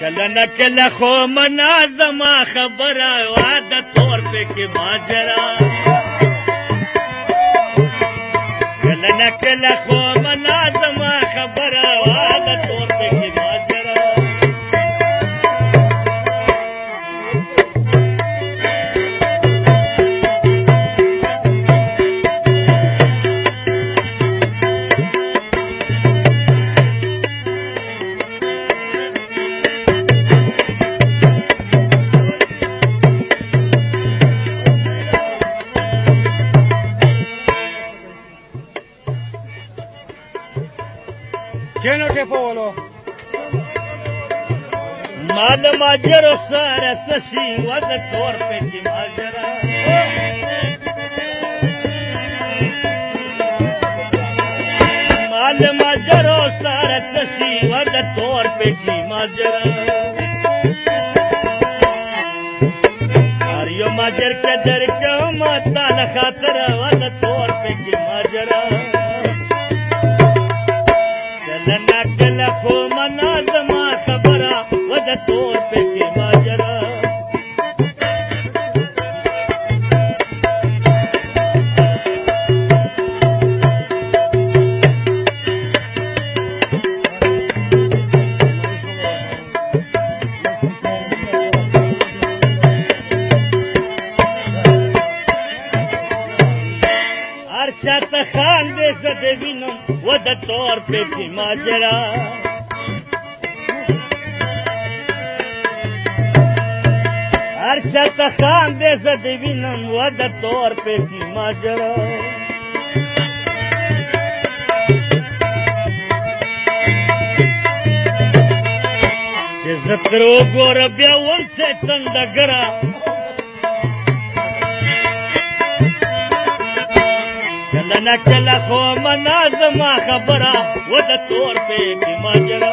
کله نه کله خو منا زما خبره واده تور پکې ماجرا کله نه کله خو منا زما خبره واده पंहिंजी मालो sir you वॾ तोर पंहिंजी माता راته خاندې زه د وینم و د تور پېټې ماجرا هر چا ته خاندې زه د وینم و د تور پېټې ماجرا چې زه تر وګوره بیا وم څه تندګره نن کله خو منا زما خبره و د تور په کې ماجرا